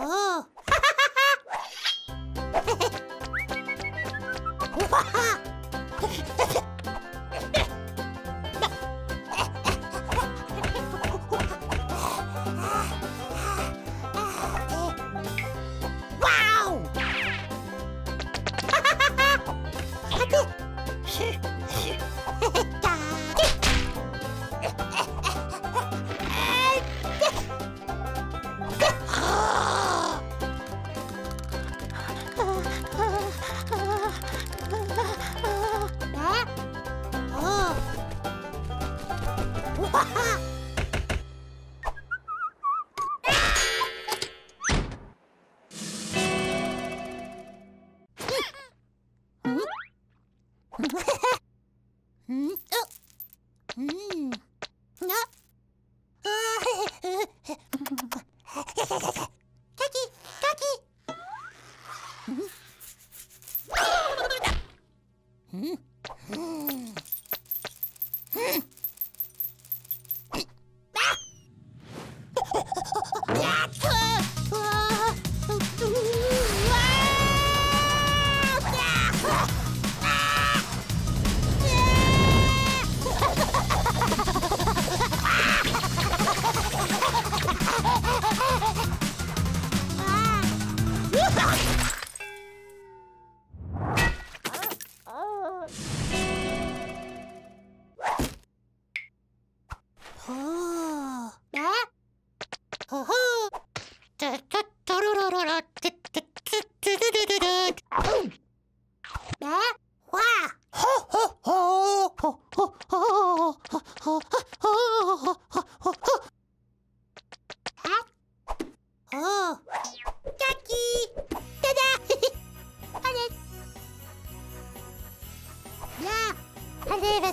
Oh. Hmm?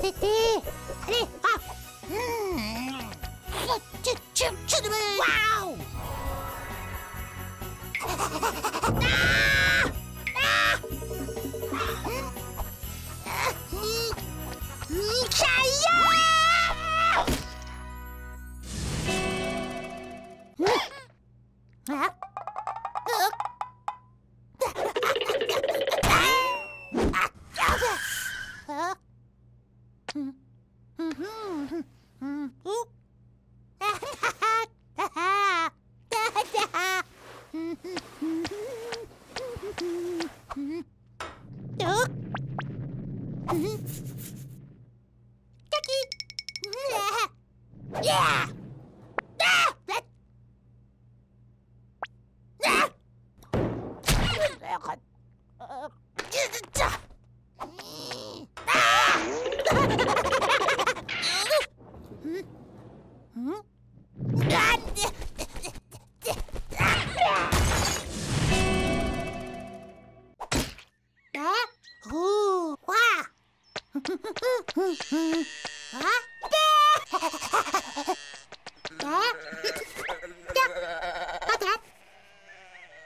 てて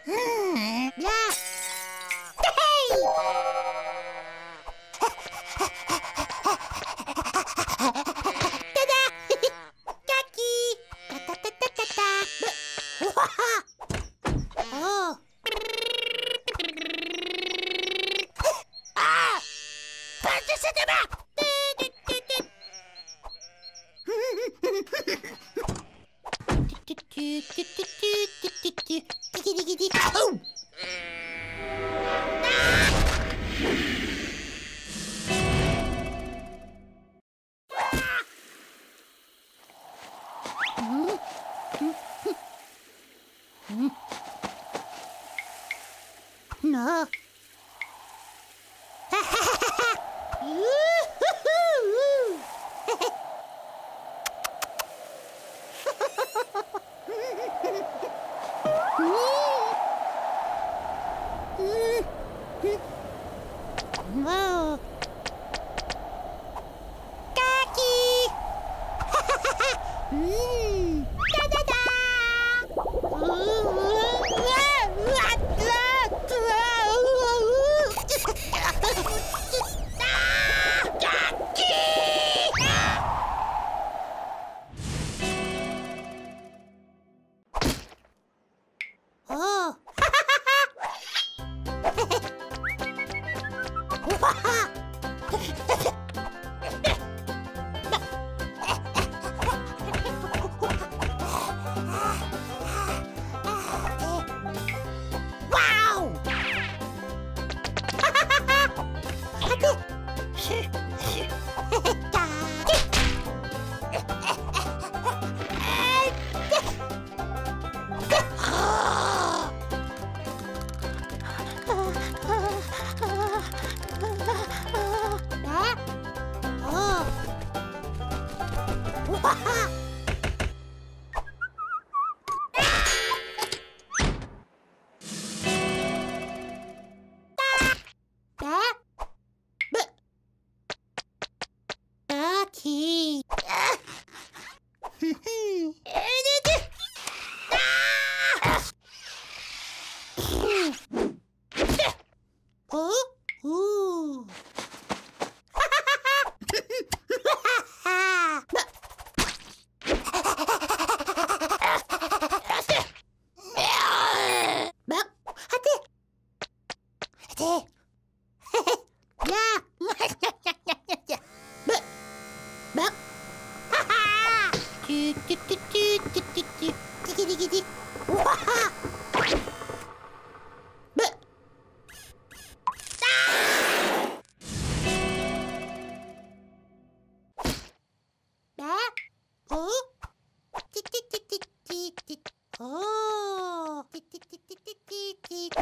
Hmm,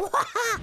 哇！哈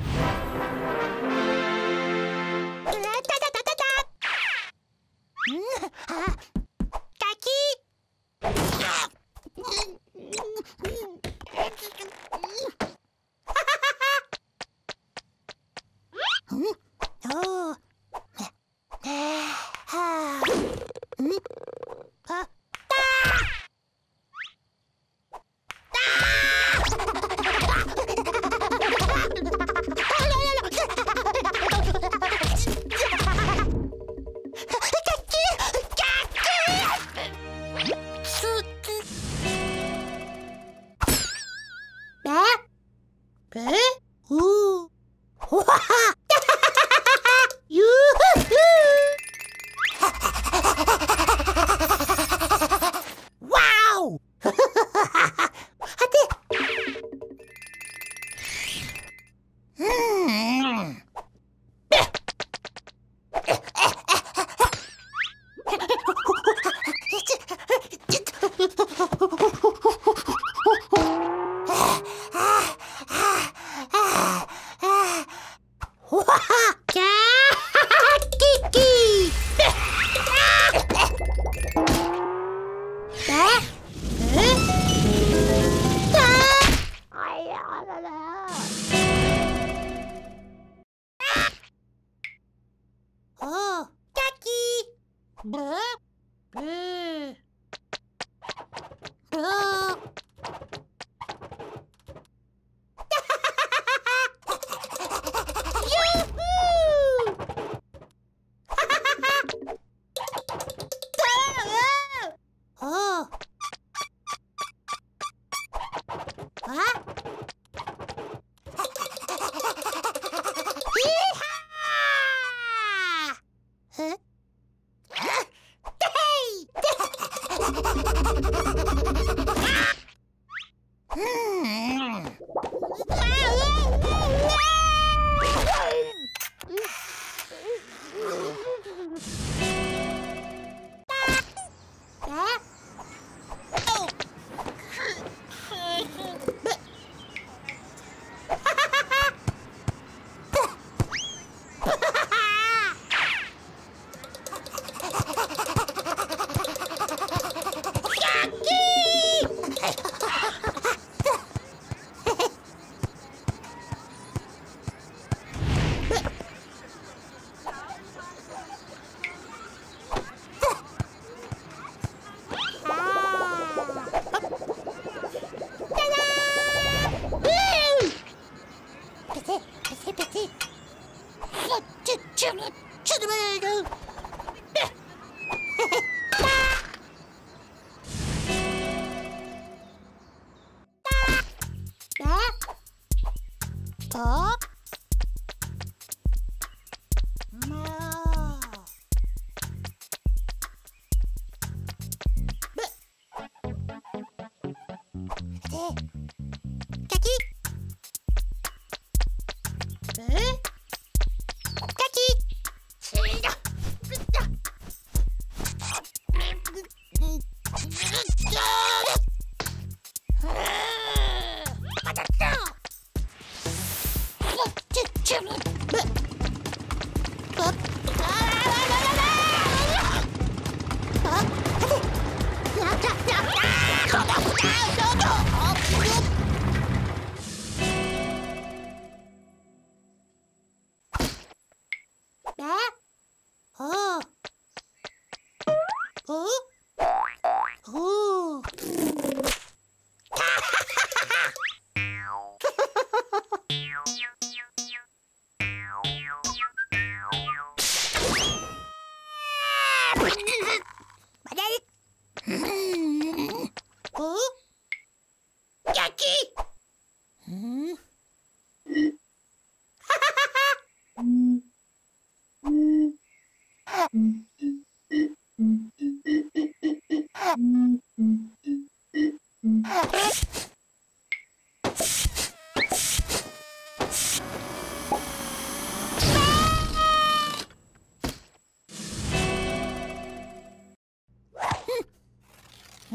哦。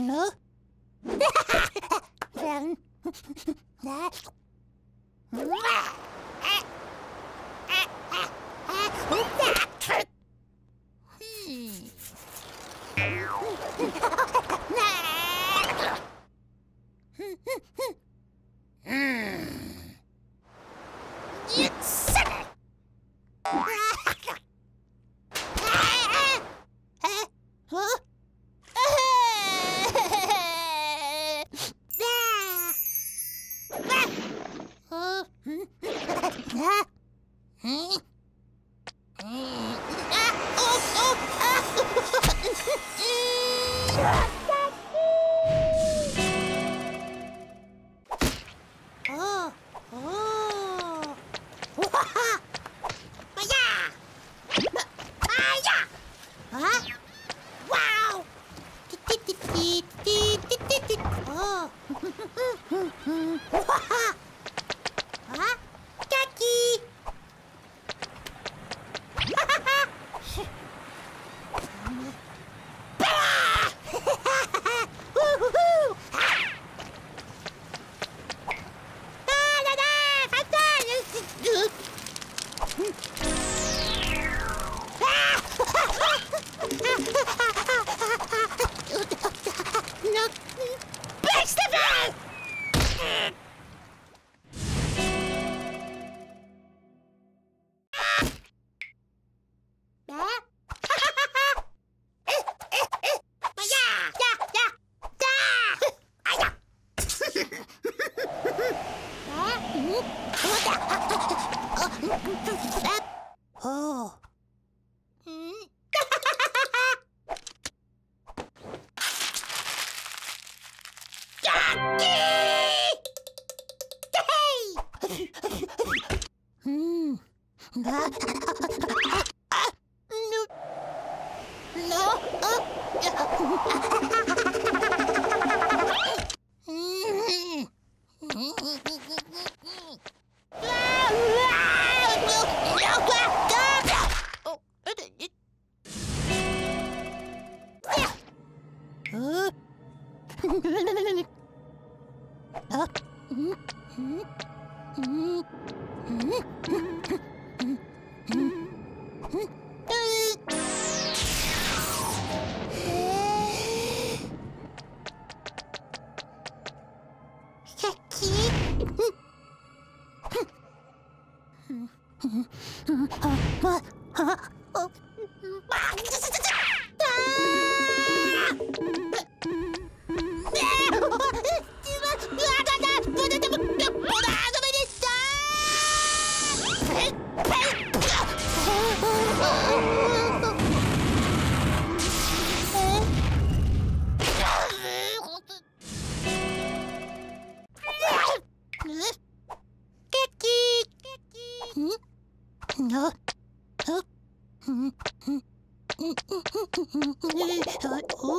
Huh? Then... Oh. Mm-hmm. 嘿嘿哦